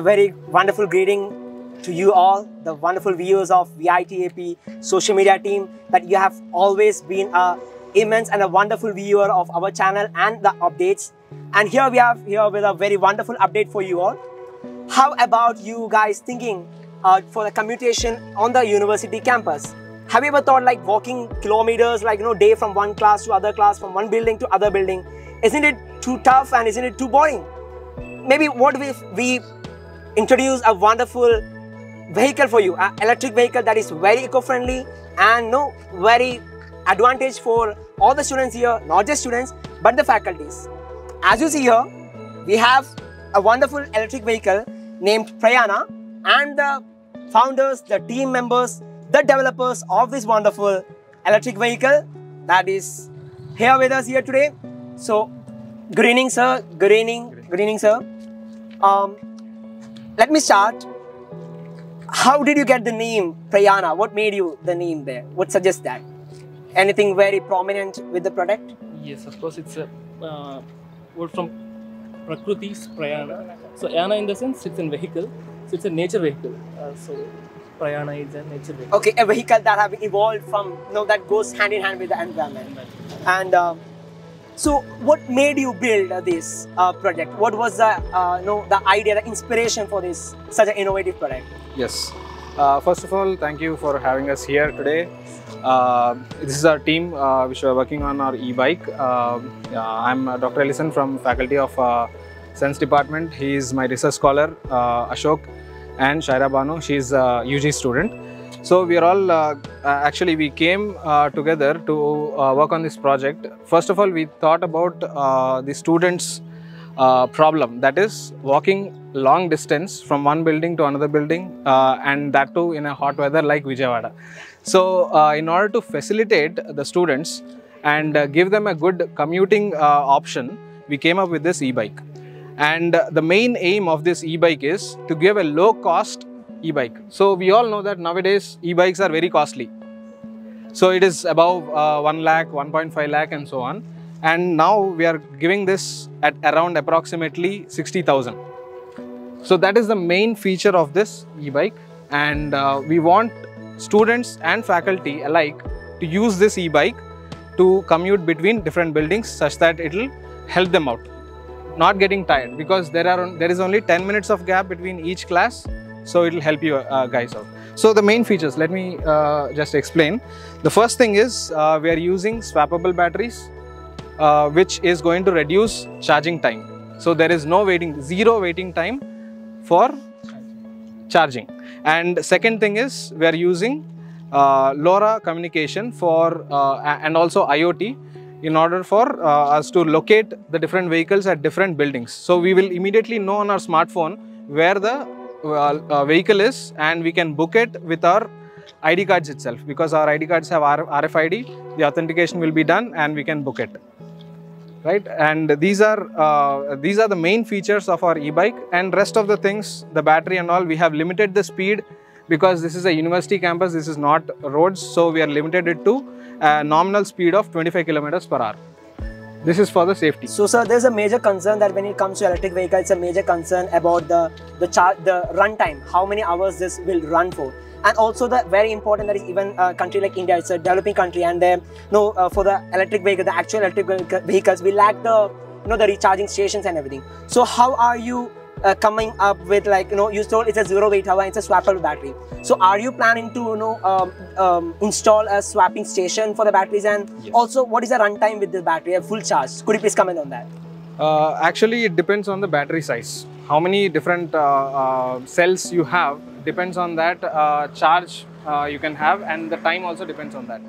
a very wonderful greeting to you all, the wonderful viewers of VITAP social media team, that you have always been a immense and a wonderful viewer of our channel and the updates. And here we have here with a very wonderful update for you all. How about you guys thinking uh, for the commutation on the university campus? Have you ever thought like walking kilometers, like you know, day from one class to other class, from one building to other building? Isn't it too tough and isn't it too boring? Maybe what if we introduce a wonderful vehicle for you, an electric vehicle that is very eco-friendly and no very advantage for all the students here, not just students, but the faculties. As you see here, we have a wonderful electric vehicle named Prayana and the founders, the team members, the developers of this wonderful electric vehicle that is here with us here today. So, good evening, sir. Good evening. Good evening, sir. Um, let me start. How did you get the name Prayana? What made you the name there? What suggests that? Anything very prominent with the product? Yes, of course, it's a uh, word from Prakriti's Prayana. So, Yana in the sense it's a vehicle, so it's a nature vehicle. Uh, so, Prayana is a nature vehicle. Okay, a vehicle that have evolved from you know that goes hand in hand with the environment. And um, so, what made you build uh, this uh, project? What was the uh, you know the idea, the inspiration for this such an innovative product? Yes. Uh, first of all, thank you for having us here today. Uh, this is our team uh, which are working on our e-bike. Um, uh, I'm uh, Dr. Ellison from Faculty of uh, Sense Department. He is my research scholar, uh, Ashok, and Shaira Banu. She is a UG student. So we are all uh, uh, actually we came uh, together to uh, work on this project. First of all, we thought about uh, the students' uh, problem that is walking long distance from one building to another building and that too in a hot weather like Vijayawada. So in order to facilitate the students and give them a good commuting option, we came up with this e-bike. And the main aim of this e-bike is to give a low cost e-bike. So we all know that nowadays e-bikes are very costly. So it is above uh, 1 lakh, 1.5 lakh and so on. And now we are giving this at around approximately 60,000. So that is the main feature of this e-bike. And uh, we want students and faculty alike to use this e-bike to commute between different buildings such that it will help them out. Not getting tired because there are there is only 10 minutes of gap between each class. So it will help you uh, guys out. So the main features, let me uh, just explain. The first thing is uh, we are using swappable batteries, uh, which is going to reduce charging time. So there is no waiting, zero waiting time for charging. And second thing is we are using uh, LoRa communication for uh, and also IoT in order for uh, us to locate the different vehicles at different buildings. So we will immediately know on our smartphone where the uh, vehicle is and we can book it with our ID cards itself because our ID cards have RFID. The authentication will be done and we can book it right and these are uh, these are the main features of our e-bike and rest of the things the battery and all we have limited the speed because this is a university campus this is not roads so we are limited it to a nominal speed of 25 kilometers per hour this is for the safety So, sir, there's a major concern that when it comes to electric vehicles, it's a major concern about the the the run time, how many hours this will run for, and also the very important that is even a country like India, it's a developing country, and they no uh, for the electric vehicle, the actual electric vehicles, we lack the you know the recharging stations and everything. So, how are you? Uh, coming up with like you know you told it's a zero weight hour it's a swappable battery so are you planning to you know um, um, install a swapping station for the batteries and Yes. also what is the runtime with the battery a full charge could you please comment on that Uh, actually, it depends on the battery size. How many different uh, uh, cells you have depends on that uh, charge uh, you can have, and the time also depends on that.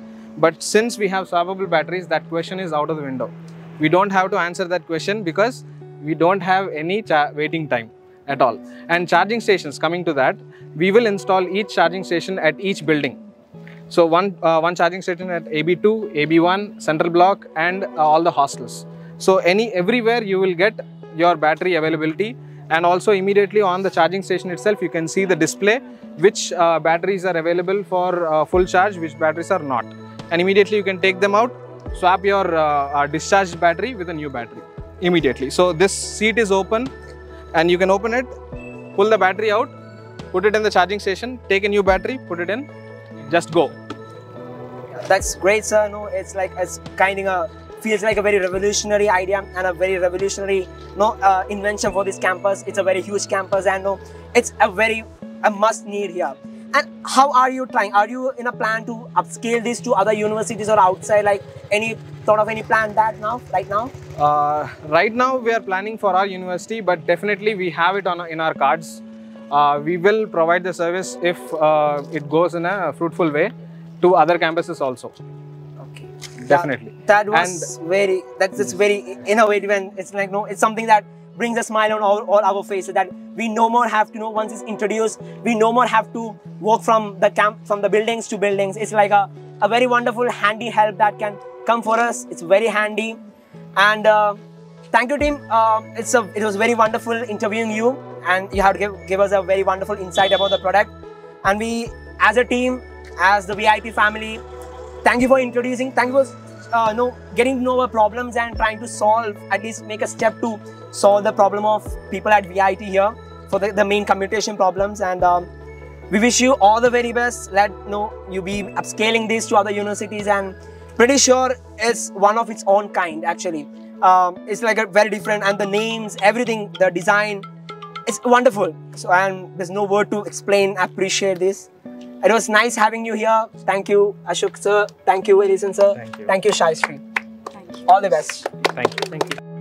But since we have swappable batteries, that question is out of the window. We don't have to answer that question because we don't have any waiting time at all. And charging stations, coming to that, we will install each charging station at each building. So one uh, one charging station at AB2, AB1, Central Block, and uh, all the hostels. So any everywhere you will get your battery availability, and also immediately on the charging station itself you can see the display which uh, batteries are available for uh, full charge, which batteries are not, and immediately you can take them out, swap your uh, uh, discharged battery with a new battery immediately. So this seat is open, and you can open it pull the battery out, put it in the charging station, take a new battery, put it in, just go. That's great, sir. No, it's like it's kind of feels like a very revolutionary idea and a very revolutionary no uh, invention for this campus. It's a very huge campus, and no, it's a very a must need here. And how are you trying? Are you in a plan to upscale this to other universities or outside? Like any thought of any plan that now, right now? Uh, right now, we are planning for our university, but definitely we have it on in our cards. Uh, we will provide the service if uh, it goes in a fruitful way to other campuses also. Okay. Definitely. That was very that's just very innovative and it's like no, it's something that brings a smile on all, all our faces that we no more have to know once it's introduced, we no more have to walk from the camp from the buildings to buildings. It's like a, a very wonderful handy help that can come for us. It's very handy. And uh, thank you team. Uh, it's a, it was very wonderful interviewing you and you have to give, give us a very wonderful insight about the product. And we as a team, as the VIT family, thank you for introducing, thank you for uh, know, getting to know our problems and trying to solve, at least make a step to solve the problem of people at VIT here for the, the main commutation problems. And um, we wish you all the very best. Let know you be upscaling this to other universities and pretty sure it's one of its own kind actually. Um, it's like a very different and the names, everything, the design, it's wonderful. So and there's no word to explain, appreciate this. It was nice having you here. Thank you, Ashok sir. Thank you, Edison sir. Thank you. Thank you, Shai Sri. Thank you. All the best. Thank you. Thank you.